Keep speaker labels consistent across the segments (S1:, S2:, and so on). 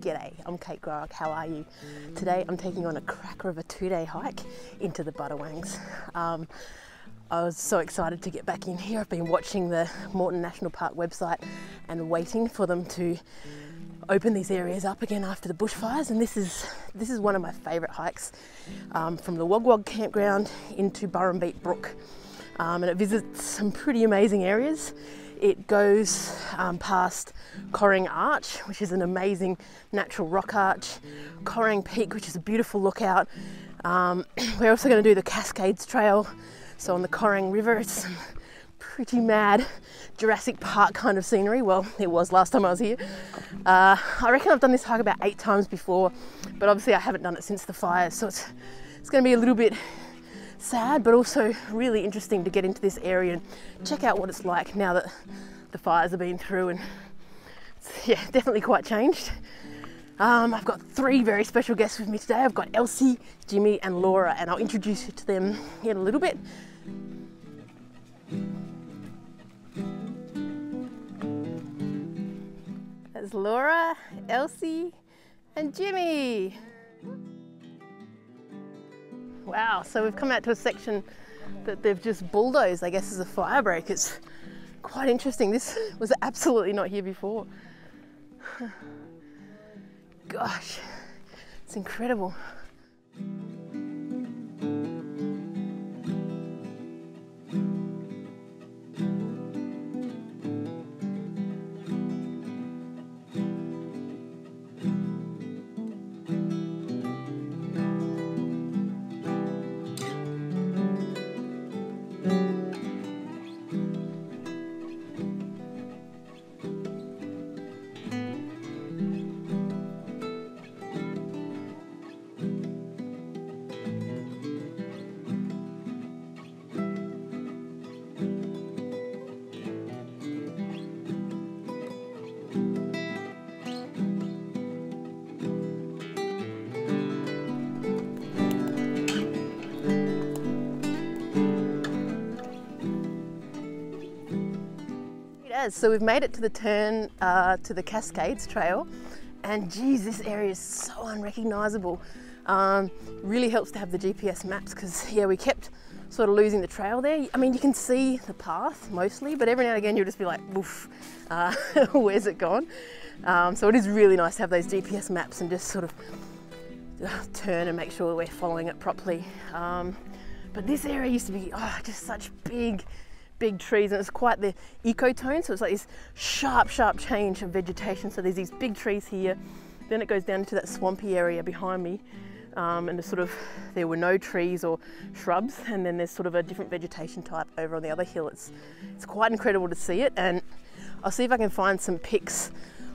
S1: G'day, I'm Kate Grarock. How are you? Today I'm taking on a cracker of a two day hike into the Budawangs. Um, I was so excited to get back in here. I've been watching the Morton National Park website and waiting for them to open these areas up again after the bushfires and this is this is one of my favourite hikes um, from the Wog Wog campground into Burrumbeet Brook um, and it visits some pretty amazing areas it goes um, past Corang Arch, which is an amazing natural rock arch, Corang Peak, which is a beautiful lookout. Um, we're also going to do the Cascades Trail. So on the Corang River, it's some pretty mad Jurassic Park kind of scenery. Well, it was last time I was here. Uh, I reckon I've done this hike about eight times before, but obviously I haven't done it since the fire, so it's, it's going to be a little bit sad, but also really interesting to get into this area and check out what it's like now that the fires have been through and yeah, definitely quite changed. Um, I've got three very special guests with me today. I've got Elsie, Jimmy, and Laura, and I'll introduce you to them in a little bit. There's Laura, Elsie, and Jimmy. Wow, so we've come out to a section that they've just bulldozed, I guess, as a fire break. It's quite interesting. This was absolutely not here before. Gosh, it's incredible. Yes, so we've made it to the turn uh, to the Cascades Trail, and geez, this area is so unrecognisable. Um, really helps to have the GPS maps because yeah, we kept sort of losing the trail there. I mean, you can see the path mostly, but every now and again you'll just be like, "Woof, uh, where's it gone?" Um, so it is really nice to have those GPS maps and just sort of uh, turn and make sure we're following it properly. Um, but this area used to be oh, just such big big trees and it's quite the ecotone so it's like this sharp sharp change of vegetation. So there's these big trees here. Then it goes down into that swampy area behind me um, and sort of there were no trees or shrubs and then there's sort of a different vegetation type over on the other hill. It's it's quite incredible to see it and I'll see if I can find some pics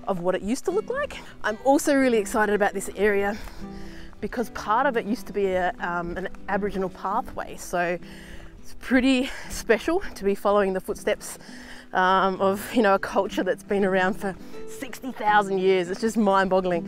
S1: of what it used to look like. I'm also really excited about this area because part of it used to be a, um, an Aboriginal pathway. So it's pretty special to be following the footsteps um, of you know a culture that's been around for 60,000 years. It's just mind-boggling.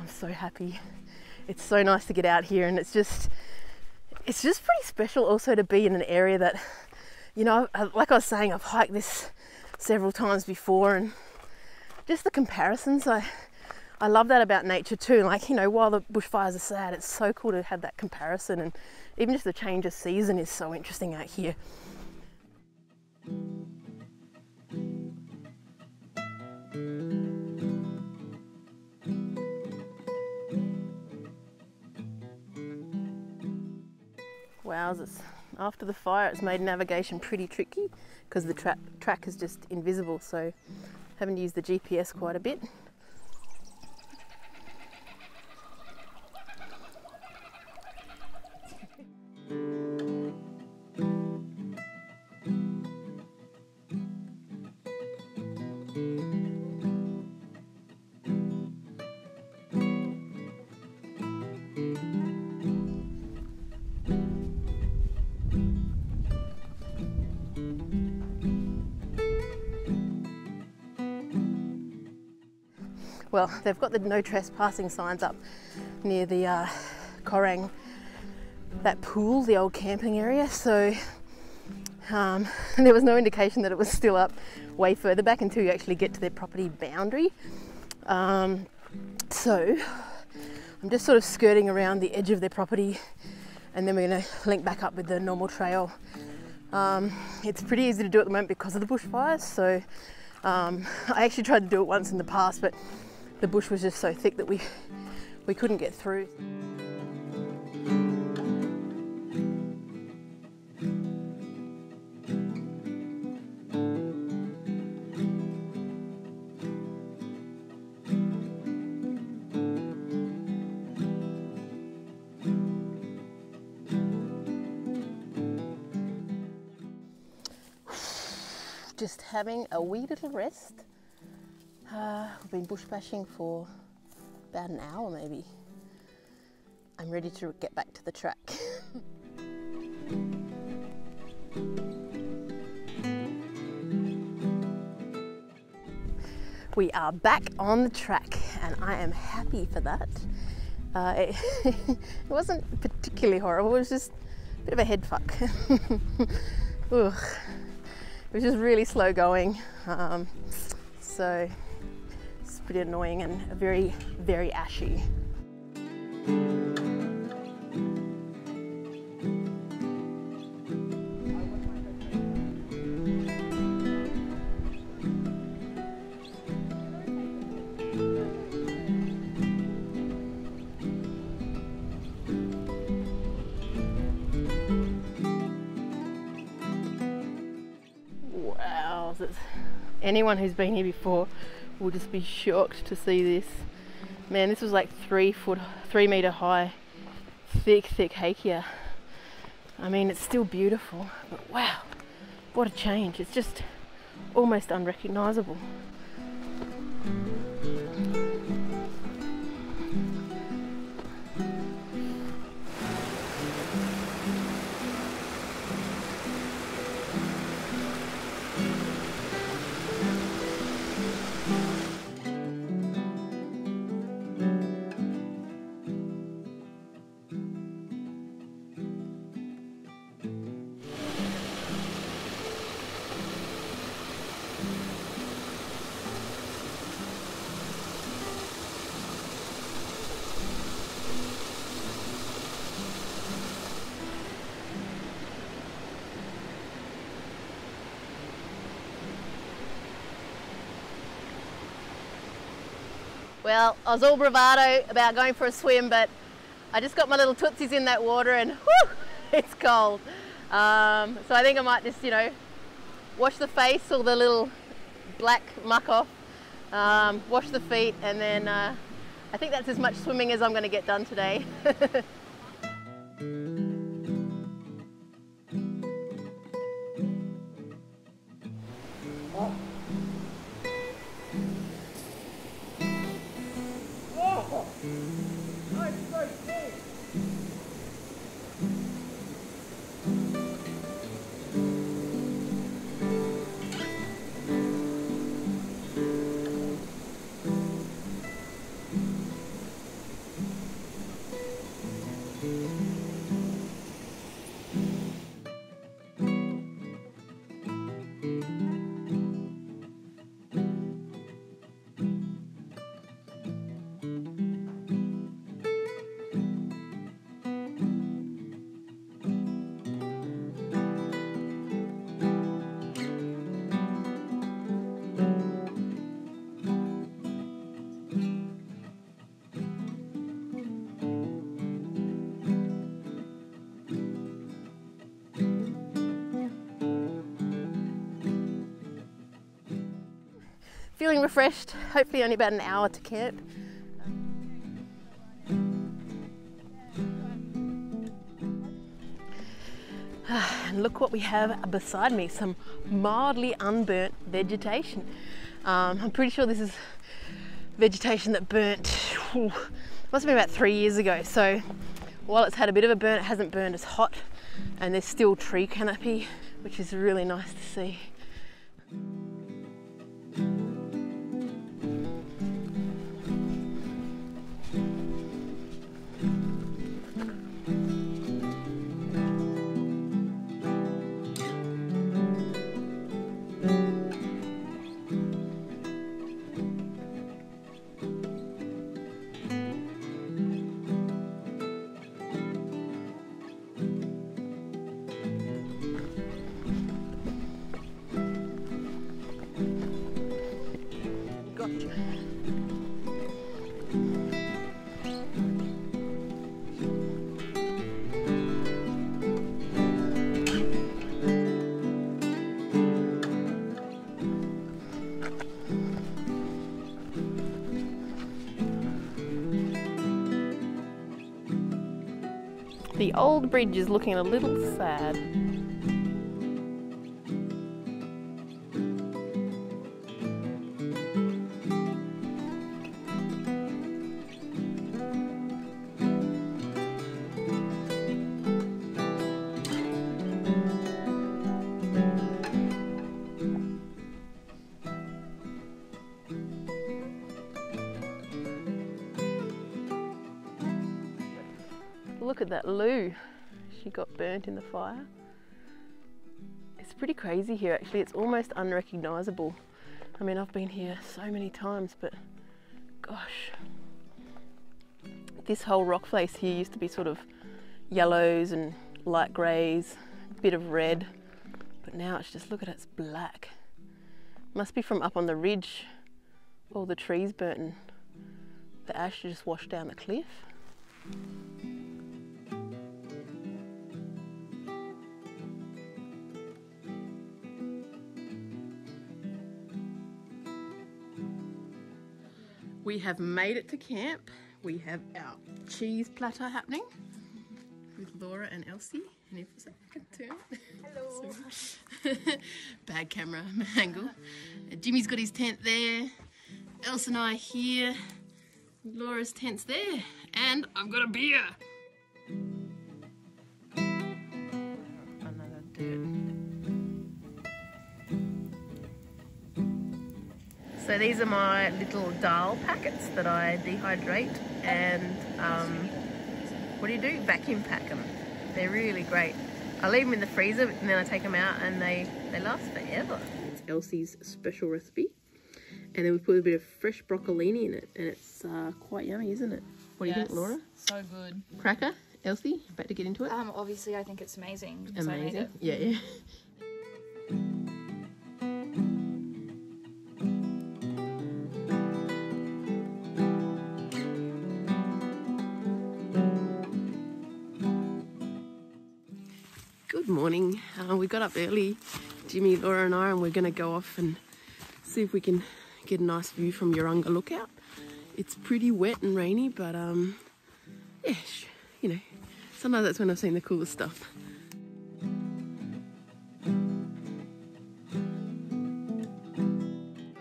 S1: I'm so happy. It's so nice to get out here and it's just it's just pretty special also to be in an area that, you know, like I was saying, I've hiked this several times before, and just the comparisons. I I love that about nature too. Like you know, while the bushfires are sad, it's so cool to have that comparison, and even just the change of season is so interesting out here. Wowzers. After the fire, it's made navigation pretty tricky because the tra track is just invisible, so having to use the GPS quite a bit. Well, they've got the no trespassing signs up near the uh, Corang, that pool, the old camping area. So um, there was no indication that it was still up way further back until you actually get to their property boundary. Um, so I'm just sort of skirting around the edge of their property and then we're going to link back up with the normal trail. Um, it's pretty easy to do at the moment because of the bushfires. So um, I actually tried to do it once in the past, but the bush was just so thick that we we couldn't get through. just having a wee little rest. Uh, been bush bashing for about an hour maybe. I'm ready to get back to the track. we are back on the track and I am happy for that. Uh, it, it, wasn't particularly horrible, it was just a bit of a head fuck. was just really slow going. Um, so pretty annoying and very, very ashy. Wow! Anyone who's been here before will just be shocked to see this. Man, this was like three foot, three meter high, thick, thick hakea. I mean, it's still beautiful, but wow, what a change. It's just almost unrecognizable. Well, I was all bravado about going for a swim, but I just got my little tootsies in that water and whew, it's cold. Um, so I think I might just, you know, wash the face or the little black muck off, um, wash the feet, and then uh, I think that's as much swimming as I'm going to get done today. feeling refreshed, hopefully only about an hour to camp. And look what we have beside me, some mildly unburnt vegetation. Um, I'm pretty sure this is vegetation that burnt, whew, must have been about three years ago. So while it's had a bit of a burn, it hasn't burned as hot and there's still tree canopy, which is really nice to see. The old bridge is looking a little sad. Look at that loo. She got burnt in the fire. It's pretty crazy here actually. It's almost unrecognisable. I mean, I've been here so many times, but gosh. This whole rock face here used to be sort of yellows and light greys, a bit of red, but now it's just, look at it, it's black. Must be from up on the ridge. All the trees burnt and the ash just washed down the cliff. We have made it to camp. We have our cheese platter happening with Laura and Elsie. And if I can turn. Hello. Bad camera angle. Jimmy's got his tent there. Elsa and I here. Laura's tent's there. And I've got a beer. So these are my little dal packets that I dehydrate and um, what do you do? Vacuum pack them. They're really great. I leave them in the freezer and then I take them out and they, they last forever. It's Elsie's special recipe. And then we put a bit of fresh broccolini in it and it's uh, quite yummy, isn't it? What do you think, Laura?
S2: So good.
S1: Cracker? Elsie, about to get into it?
S2: Um, obviously, I think it's amazing. so I
S1: Amazing.
S2: it.
S1: Yeah, yeah. Good morning. Uh, we got up early, Jimmy, Laura, and I, and we're going to go off and see if we can get a nice view from Yurnga Lookout. It's pretty wet and rainy, but um, yeah, you know, sometimes that's when I've seen the coolest stuff.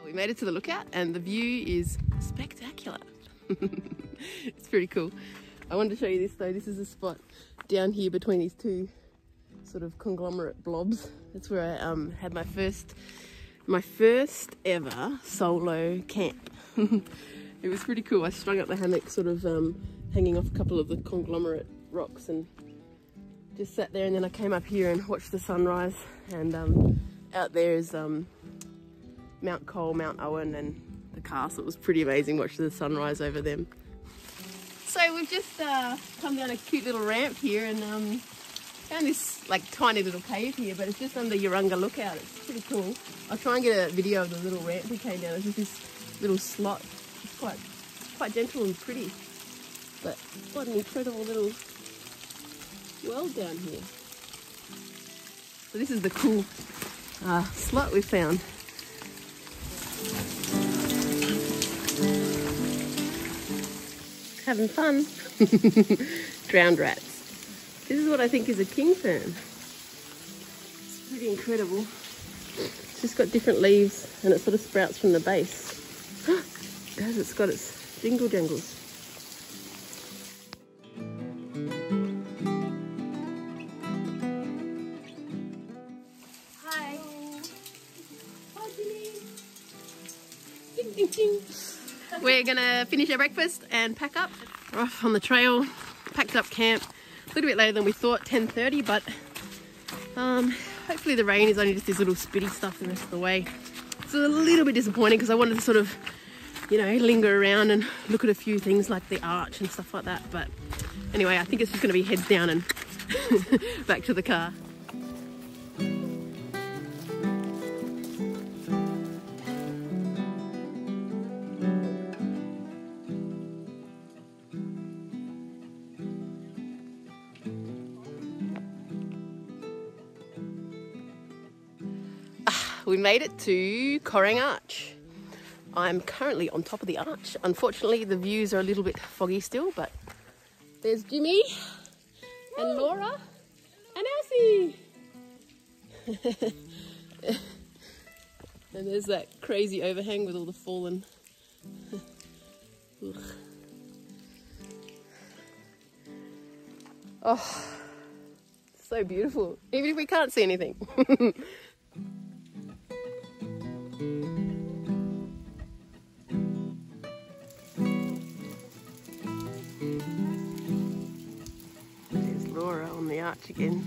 S1: We made it to the lookout, and the view is spectacular. it's pretty cool. I wanted to show you this though. This is a spot down here between these two sort of conglomerate blobs. That's where I um, had my first, my first ever solo camp. it was pretty cool. I strung up the hammock, sort of um, hanging off a couple of the conglomerate rocks, and just sat there. And then I came up here and watched the sunrise. And um, out there is um, Mount Cole, Mount Owen, and the castle. It was pretty amazing watching the sunrise over them. So we've just uh, come down a cute little ramp here and um, found this like tiny little cave here, but it's just under Yurnga Lookout. It's pretty cool. I'll try and get a video of the little ramp we came down. It's just this little slot. It's quite quite gentle and pretty. But what an incredible little world down here. So this is the cool uh, slot we found. Having fun. Drowned rats. This is what I think is a king fern. It's pretty incredible. It's just got different leaves and it sort of sprouts from the base. Guys, it's got its jingle jangles.
S2: Hi.
S1: Ding, ding, ding. We're gonna finish our breakfast and pack up. We're off on the trail, packed up camp. A little bit later than we thought, 10.30, but um, hopefully the rain is only just this little spitty stuff the rest of the way. It's a little bit disappointing because I wanted to sort of, you know, linger around and look at a few things like the arch and stuff like that. But anyway, I think it's just gonna be heads down and back to the car. Made it to Corang Arch. I'm currently on top of the arch. Unfortunately, the views are a little bit foggy still, but there's Jimmy and Laura and Elsie. and there's that crazy overhang with all the fallen. oh, so beautiful, even if we can't see anything. the arch again.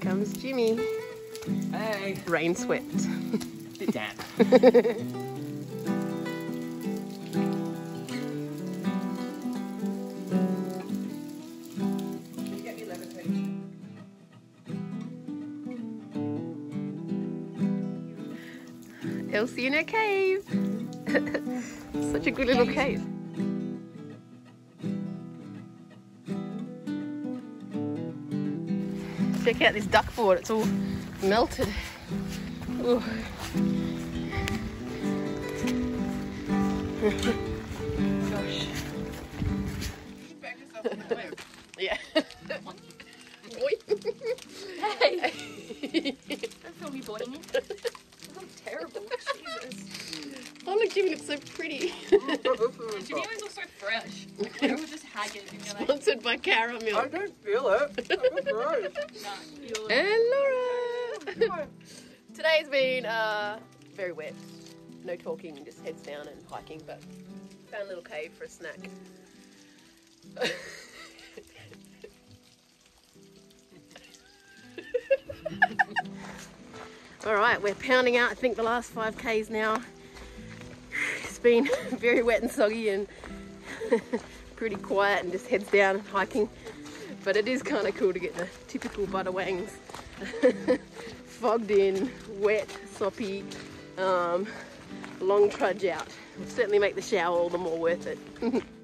S1: Comes Jimmy.
S3: Hey,
S1: Rain swept.
S3: sit down. Can you get me lemon tea?
S1: Elsie in her cave. Such a good little cave. Check out this duck board, it's all melted. Ooh. Gosh. Yeah. Oi.
S2: Hey, don't film me boarding me. I'm terrible. Jesus.
S1: Oh look, Jimmy looks so pretty.
S2: Jimmy always looks so fresh. Like, I was just haggard and you're like,
S1: Sponsored by Cara
S3: I don't feel it.
S1: And Laura. Today's been uh, very wet. No talking, just heads down and hiking, but found a little cave for a snack. All right, we're pounding out, I think, the last five Ks now. It's been very wet and soggy and pretty quiet and just heads down hiking. But it is kind of cool to get the typical Budawangs fogged in, wet, soppy, um, long trudge out. Will certainly make the shower all the more worth it.